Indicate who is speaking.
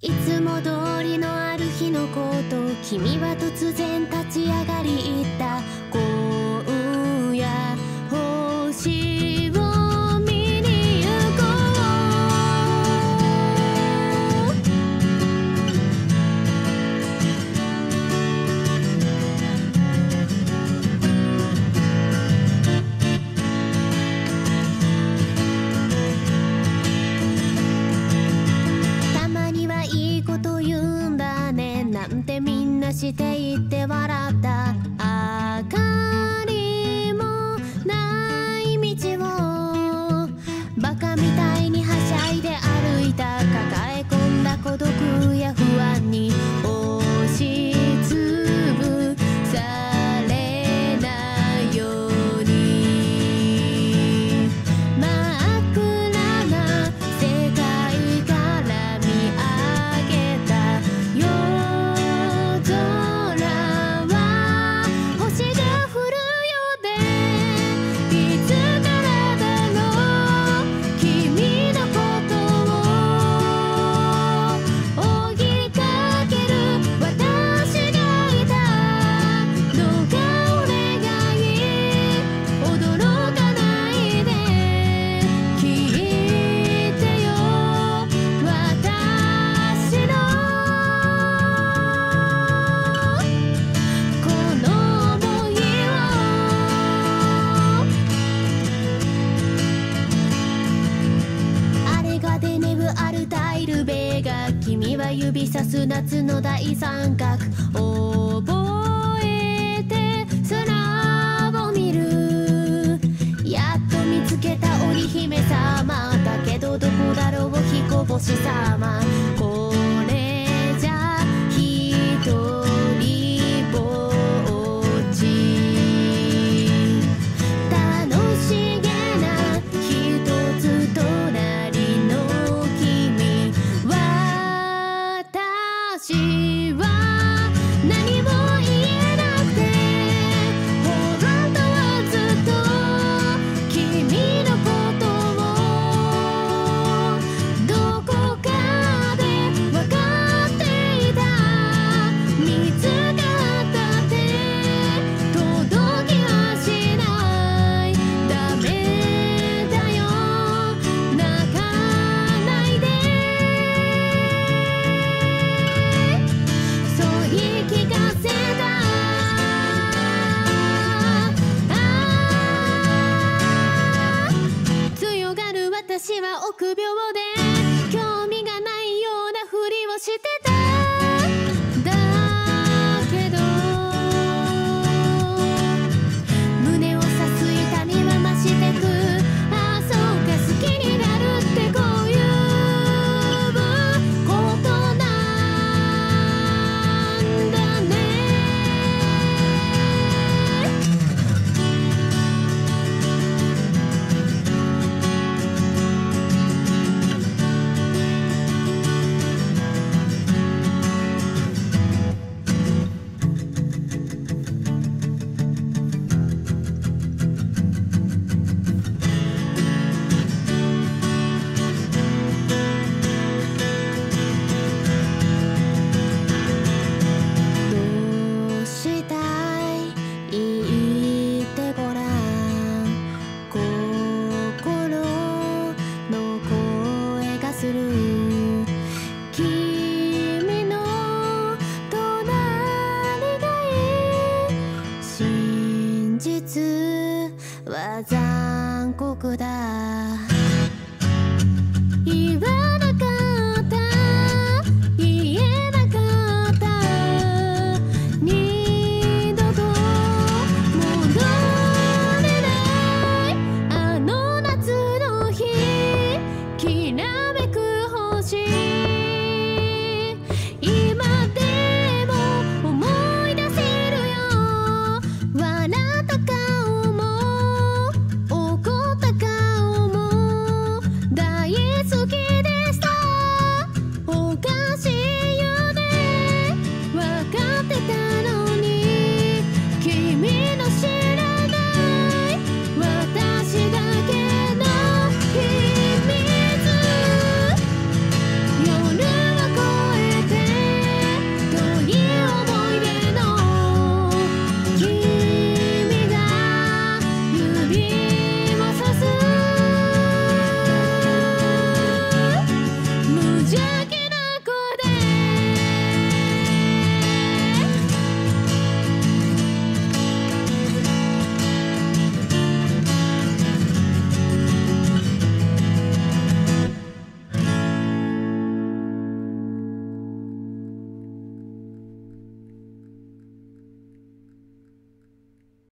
Speaker 1: いつも通りのある日のこと君は突然立ち上がり言った。こと言うんだね。なんてみんなしていって笑った。が君は指さす夏の大三角。覚えて空を見る。やっと見つけた織姫様。だけどどこだろう彦星様。私は早